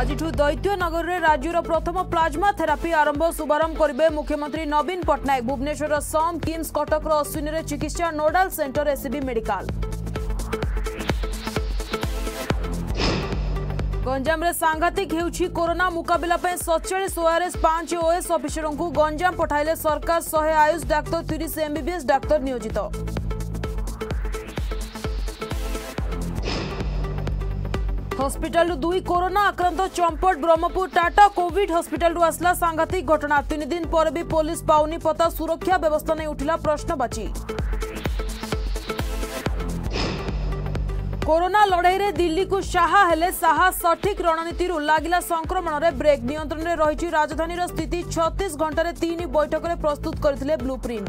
আজিঠু দৈত্যনগরের রাজ্যর প্রথম plasma therapy আরম্ভ শুভারম্ভ করবে মুখ্যমন্ত্রী নবীন পট্টনাক ভুবনেশ্বর সম কিমস কটকর অশ্বিনীরে চিকিৎসা নোডাল সেন্টর এসিবি মেডিকাল। গঞ্জামে সাংঘাতিক হেউছি করোনা মোকাবিলা পাই সতচাশ ওআরএস পাঁচ ওএস অফিসর গঞ্জাম পঠাইলে সরকার শহে আয়ুষ ডাক্তার তিরিশ এমবিবিএস ডাক্তার নিয়োজিত হসপিটাল দুই করোনা আক্রান্ত চম্পট ব্রহ্মপুর টাটা কোভিড হসপিটাল আসলা সাংঘাতিক ঘটনা তিন দিন পরে বি পুলিশ পাওনি পতা সুরক্ষা ব্যবস্থা নিয়ে উঠিলা প্রশ্নবাচী করোনা লড়াইরে দিল্লীকু সাহা হলে সাহা সঠিক রণনীতির লাগিলা সংক্রমণের ব্রেক নিয়ন্ত্রণে রয়েছে রাজধানীর স্থিতি ছত্রিশ ঘণ্টার তিন বৈঠকের প্রস্তুত করে ব্লু প্রিন্ট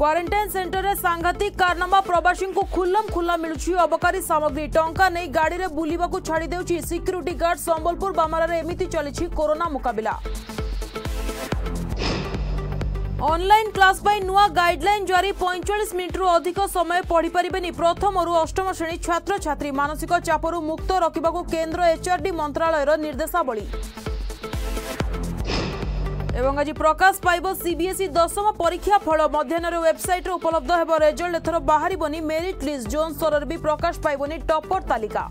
କ୍ୱାରେଣ୍ଟାଇନ୍ ସେଣ୍ଟରରେ ସାଂଘାତିକ କାରନାମା ପ୍ରବାସୀଙ୍କୁ ଖୁଲମ୍ ଖୁଲା ମିଳୁଛି। ଅବକାରୀ ସାମଗ୍ରୀ, ଟଙ୍କା ନେଇ ଗାଡ଼ିରେ ବୁଲିବାକୁ ଛାଡ଼ି ଦେଉଛି ସିକ୍ୟୁରିଟି ଗାର୍ଡ ସମ୍ବଲପୁର ବାମରାରେ ଏମିତି ଚାଲିଛି କରୋନା ମୁକାବିଲା। অনলাইন ক্লাস পাই নূয়া গাইডলাইন জারি পঁয়চাশ মিনিট্রু অধিক সময় পড়িপারে প্রথমর অষ্টম শ্রেণি ছাত্রছাত্রী মানসিক চাপর মুক্ত রাখা কেন্দ্র এচআরডি মন্ত্রালয়ের নির্দেশাবলী এবং আজ প্রকাশ পাইব সিবিএসই দশম পরীক্ষা ফল। মধ্যাহ্নের ওয়েবসাইট উপলব্ধ হব রেজল্ট এথর বাহারবনি মেরিট লিস্ট জোন স্তরের বি প্রকাশ পাইবনি টপর তালিকা